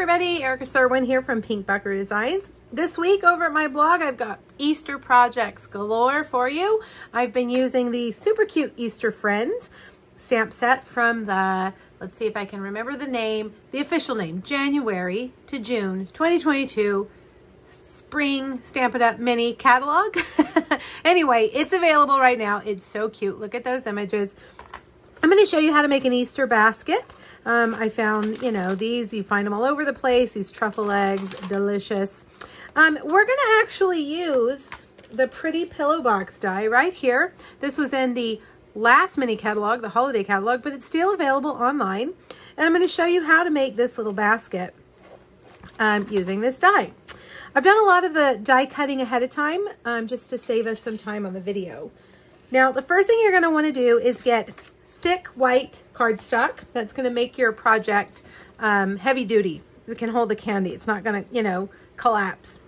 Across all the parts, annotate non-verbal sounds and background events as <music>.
everybody, Erica Serwin here from Pink Buckaroo Designs. This week over at my blog, I've got Easter projects galore for you. I've been using the super cute Easter Friends stamp set from the, let's see if I can remember the name, the official name, January to June 2022 spring Stampin' Up! mini catalog. <laughs> anyway, it's available right now. It's so cute. Look at those images. I'm going to show you how to make an Easter basket. Um, I found, you know, these, you find them all over the place. These truffle eggs, delicious. Um, we're going to actually use the pretty pillow box die right here. This was in the last mini catalog, the holiday catalog, but it's still available online. And I'm going to show you how to make this little basket um, using this die. I've done a lot of the die cutting ahead of time um, just to save us some time on the video. Now, the first thing you're going to want to do is get thick white cardstock. That's going to make your project um, heavy duty. It can hold the candy. It's not going to, you know, collapse.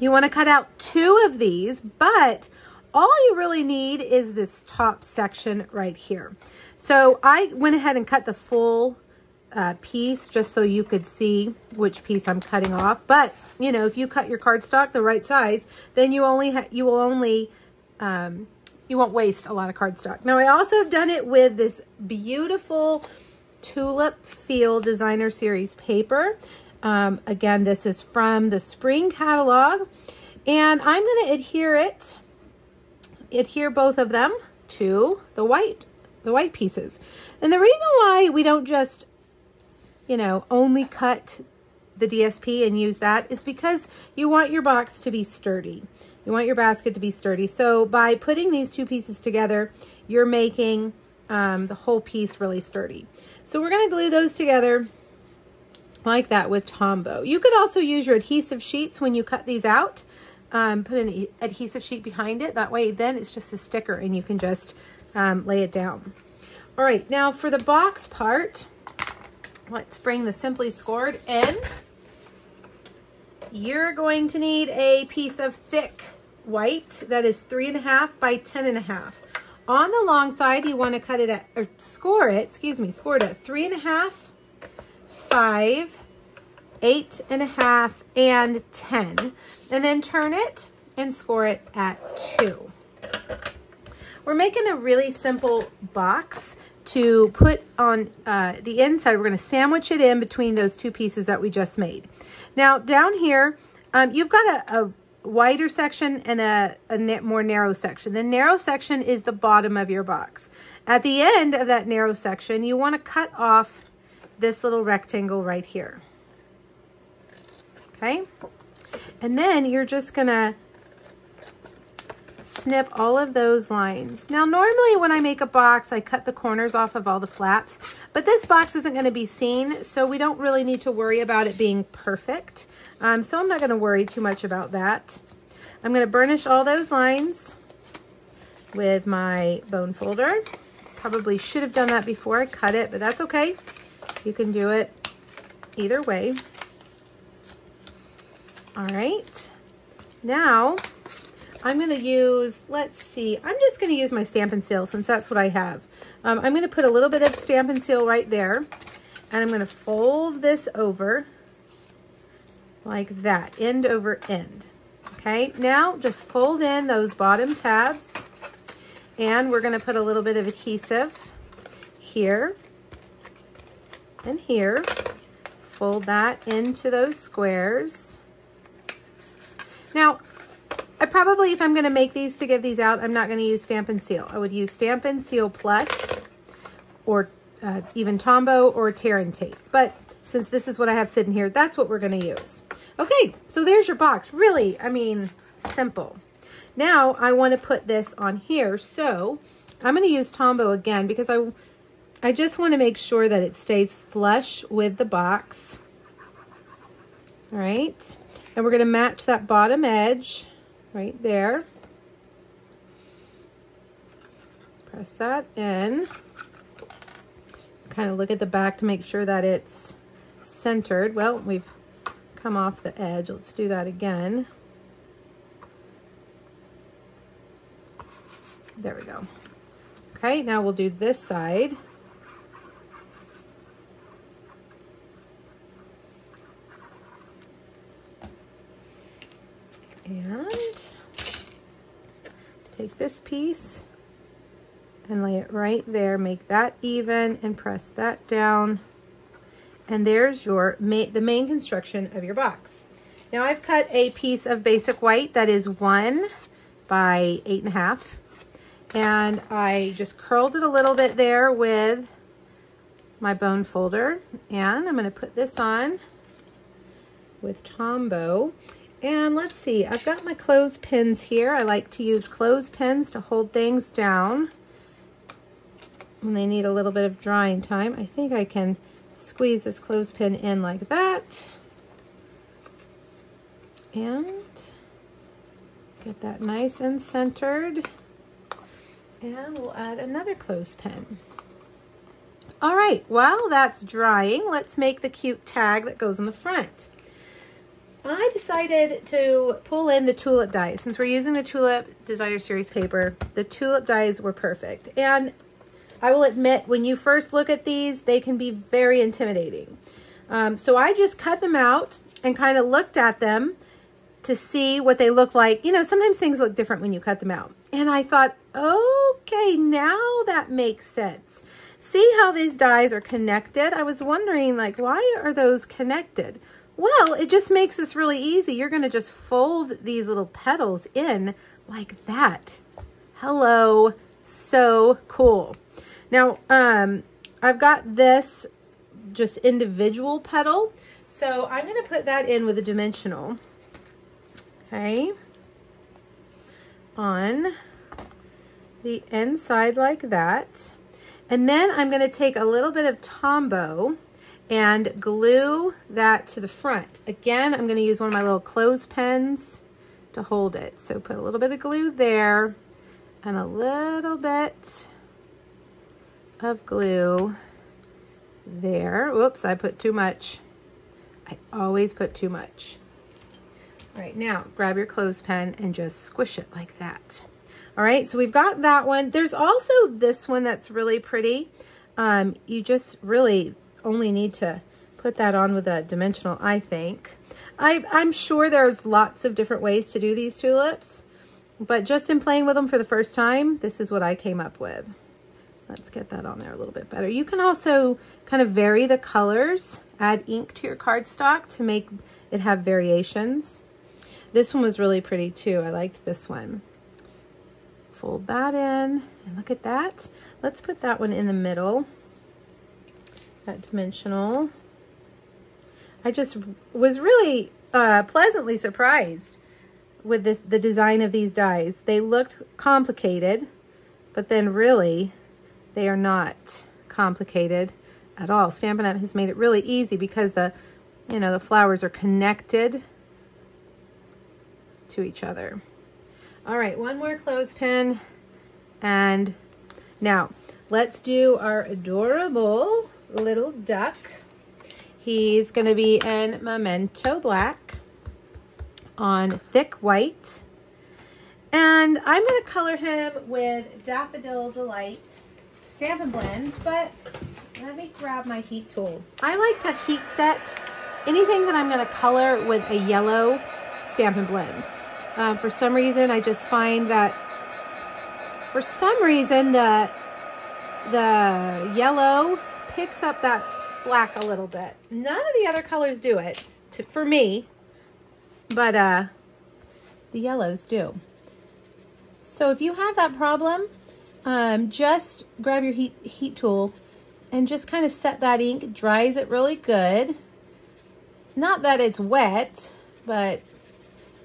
You want to cut out two of these, but all you really need is this top section right here. So I went ahead and cut the full uh, piece just so you could see which piece I'm cutting off. But, you know, if you cut your cardstock the right size, then you only you will only um, you won't waste a lot of cardstock. Now, I also have done it with this beautiful Tulip Fields Designer Series paper. Um, again, this is from the spring catalog. And I'm going to adhere it, adhere both of them to the white, the white pieces. And the reason why we don't just, you know, only cut the DSP and use that is because you want your box to be sturdy. You want your basket to be sturdy. So by putting these two pieces together, you're making um, the whole piece really sturdy. So we're going to glue those together like that with Tombow. You could also use your adhesive sheets when you cut these out. Um, put an adhesive sheet behind it. That way then it's just a sticker and you can just um, lay it down. All right, now for the box part, let's bring the Simply Scored in. You're going to need a piece of thick white that is three and a half by ten and a half. On the long side, you want to cut it at, or score it, excuse me, score it at three and a half, five, eight and a half, and 10. And then turn it and score it at two. We're making a really simple box to put on uh, the inside. We're going to sandwich it in between those two pieces that we just made. Now, down here, um, you've got a, a wider section and a, a more narrow section. The narrow section is the bottom of your box. At the end of that narrow section, you want to cut off this little rectangle right here. Okay? And then you're just going to snip all of those lines. Now, normally when I make a box, I cut the corners off of all the flaps, but this box isn't going to be seen, so we don't really need to worry about it being perfect. Um, so I'm not going to worry too much about that. I'm going to burnish all those lines with my bone folder. Probably should have done that before I cut it, but that's okay. You can do it either way. All right. Now, I'm going to use, let's see, I'm just going to use my Stampin' Seal since that's what I have. Um, I'm going to put a little bit of Stampin' Seal right there. And I'm going to fold this over like that, end over end. Okay, now just fold in those bottom tabs. And we're going to put a little bit of adhesive here and here. Fold that into those squares. Now, I probably, if I'm going to make these to give these out, I'm not going to use Stampin' Seal. I would use Stampin' Seal Plus or uh, even Tombow or Tear and Tape. But since this is what I have sitting here, that's what we're going to use. Okay, so there's your box. Really, I mean, simple. Now I want to put this on here. So I'm going to use Tombow again because I, I just want to make sure that it stays flush with the box. All right. And we're going to match that bottom edge right there. Press that in. Kind of look at the back to make sure that it's centered. Well, we've come off the edge. Let's do that again. There we go. Okay, now we'll do this side. And take this piece and lay it right there. Make that even and press that down. And there's your ma the main construction of your box. Now I've cut a piece of basic white that is one by eight and a half. And I just curled it a little bit there with my bone folder. And I'm gonna put this on with Tombow. And let's see, I've got my clothespins here. I like to use clothespins to hold things down when they need a little bit of drying time. I think I can squeeze this clothespin in like that. And get that nice and centered. And we'll add another clothespin. All right, while that's drying, let's make the cute tag that goes on the front. I decided to pull in the tulip dies. Since we're using the Tulip Designer Series paper, the tulip dies were perfect. And I will admit, when you first look at these, they can be very intimidating. Um, so I just cut them out and kind of looked at them to see what they look like. You know, sometimes things look different when you cut them out. And I thought, okay, now that makes sense. See how these dies are connected? I was wondering, like, why are those connected? Well, it just makes this really easy. You're going to just fold these little petals in like that. Hello. So cool. Now, um, I've got this just individual petal. So I'm going to put that in with a dimensional. Okay. On the inside like that. And then I'm going to take a little bit of Tombow and glue that to the front. Again, I'm going to use one of my little clothespins to hold it. So put a little bit of glue there and a little bit of glue there. Whoops, I put too much. I always put too much. All right, now grab your clothespin and just squish it like that. All right, so we've got that one. There's also this one that's really pretty. Um, you just really only need to put that on with a dimensional, I think. I, I'm sure there's lots of different ways to do these tulips, but just in playing with them for the first time, this is what I came up with. Let's get that on there a little bit better. You can also kind of vary the colors, add ink to your cardstock to make it have variations. This one was really pretty too. I liked this one. Fold that in and look at that. Let's put that one in the middle that dimensional. I just was really uh, pleasantly surprised with this, the design of these dies. They looked complicated, but then really they are not complicated at all. Stampin' Up! has made it really easy because the, you know, the flowers are connected to each other. All right, one more clothespin. And now let's do our adorable little duck. He's going to be in Memento Black on thick white. And I'm going to color him with Daffodil Delight Stampin' Blend, but let me grab my heat tool. I like to heat set anything that I'm going to color with a yellow Stampin' Blend. Um, for some reason, I just find that for some reason the the yellow picks up that black a little bit. None of the other colors do it to, for me, but uh, the yellows do. So if you have that problem, um, just grab your heat, heat tool and just kind of set that ink, dries it really good. Not that it's wet, but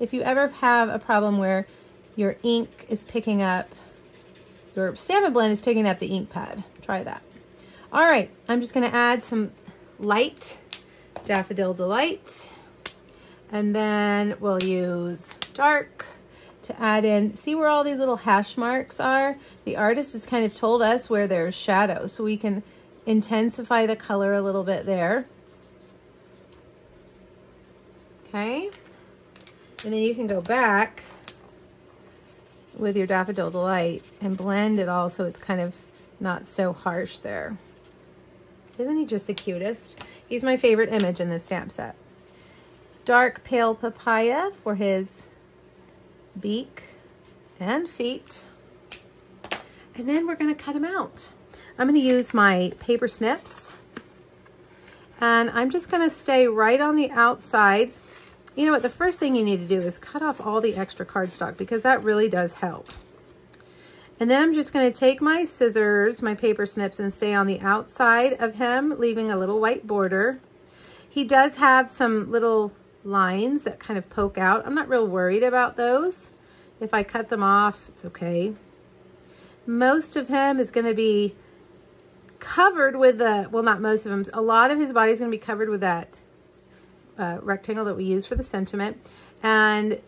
if you ever have a problem where your ink is picking up, your Stampin' Blend is picking up the ink pad, try that. All right, I'm just gonna add some light Daffodil Delight. And then we'll use dark to add in. See where all these little hash marks are? The artist has kind of told us where there's shadow, so we can intensify the color a little bit there. Okay. And then you can go back with your Daffodil Delight and blend it all so it's kind of not so harsh there. Isn't he just the cutest? He's my favorite image in this stamp set. Dark Pale Papaya for his beak and feet. And then we're gonna cut him out. I'm gonna use my paper snips and I'm just gonna stay right on the outside. You know what, the first thing you need to do is cut off all the extra cardstock because that really does help. And then I'm just gonna take my scissors, my paper snips, and stay on the outside of him, leaving a little white border. He does have some little lines that kind of poke out. I'm not real worried about those. If I cut them off, it's okay. Most of him is gonna be covered with the, well, not most of him, a lot of his body is going to be covered with that uh, rectangle that we use for the sentiment. And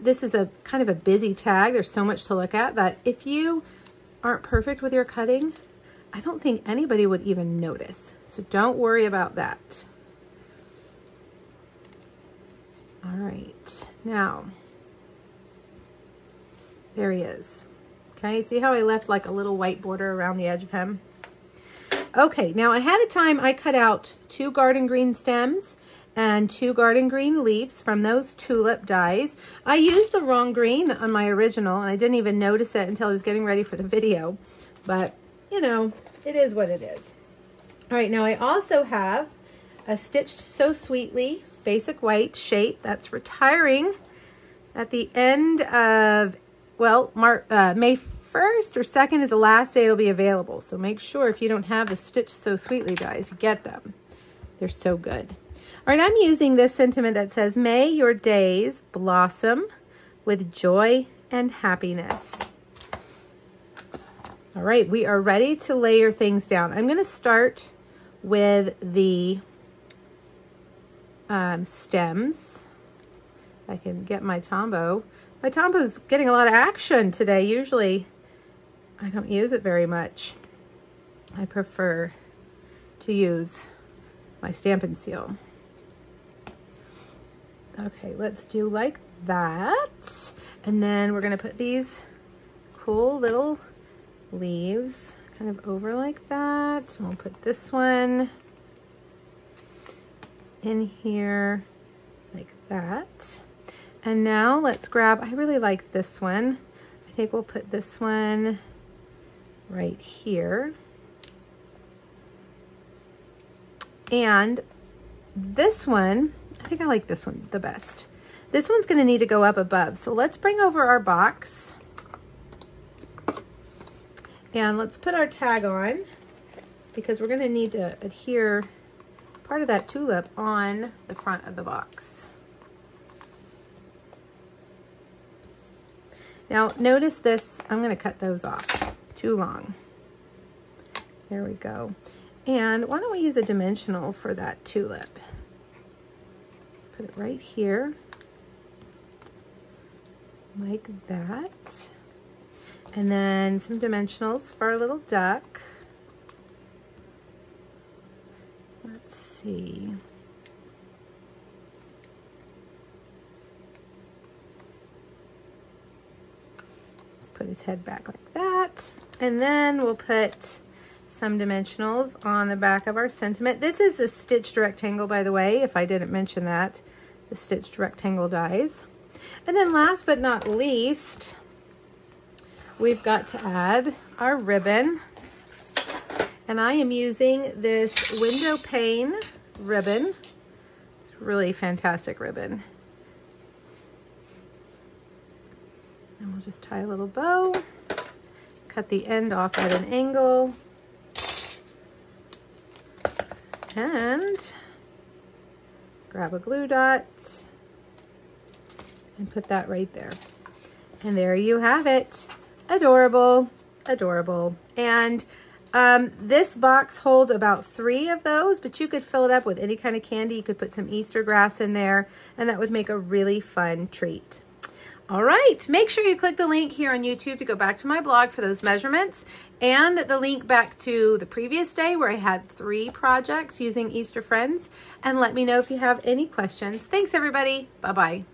this is a kind of a busy tag. There's so much to look at that if you aren't perfect with your cutting, I don't think anybody would even notice. So don't worry about that. All right, now, there he is. Okay, see how I left like a little white border around the edge of him? Okay, now ahead of time, I cut out two garden green stems and two garden green leaves from those tulip dies. I used the wrong green on my original and I didn't even notice it until I was getting ready for the video. But, you know, it is what it is. All right, now I also have a Stitched So Sweetly basic white shape that's retiring at the end of, well, Mar uh, May 1st or 2nd is the last day it'll be available. So make sure if you don't have the Stitch So Sweetly dies, get them. They're so good. All right, I'm using this sentiment that says, May your days blossom with joy and happiness. All right, we are ready to layer things down. I'm going to start with the um, stems. I can get my Tombow. My Tombow's getting a lot of action today. Usually I don't use it very much. I prefer to use my Stampin' Seal. Okay, let's do like that. And then we're gonna put these cool little leaves kind of over like that. We'll put this one in here like that. And now let's grab, I really like this one. I think we'll put this one right here. And this one, I think I like this one the best. This one's gonna need to go up above. So let's bring over our box and let's put our tag on because we're gonna need to adhere part of that tulip on the front of the box. Now notice this, I'm gonna cut those off too long. There we go. And why don't we use a dimensional for that tulip? Put it right here, like that. And then some dimensionals for our little duck. Let's see. Let's put his head back like that. And then we'll put some dimensionals on the back of our sentiment. This is the stitched rectangle, by the way, if I didn't mention that, the stitched rectangle dies. And then last but not least, we've got to add our ribbon. And I am using this window pane ribbon. It's really fantastic ribbon. And we'll just tie a little bow, cut the end off at an angle, and grab a glue dot and put that right there. And there you have it. Adorable, adorable. And um, this box holds about three of those, but you could fill it up with any kind of candy. You could put some Easter grass in there, and that would make a really fun treat. All right, make sure you click the link here on YouTube to go back to my blog for those measurements and the link back to the previous day where I had three projects using Easter Friends and let me know if you have any questions. Thanks everybody. Bye-bye.